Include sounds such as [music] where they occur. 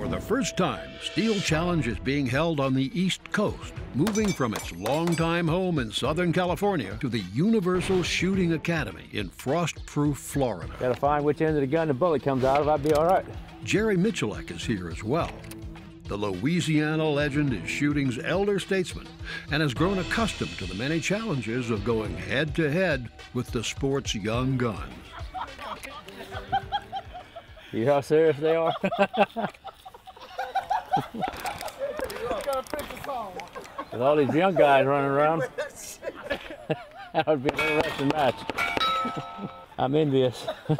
For the first time, Steel Challenge is being held on the East Coast, moving from its longtime home in Southern California to the Universal Shooting Academy in Frostproof, Florida. Gotta find which end of the gun the bullet comes out of, I'd be all right. Jerry Miculek is here as well. The Louisiana legend is shooting's elder statesman and has grown accustomed to the many challenges of going head to head with the sport's young guns. You know how serious they are? [laughs] With all these young guys running around, [laughs] that would be an interesting match. [laughs] I'm envious. [laughs]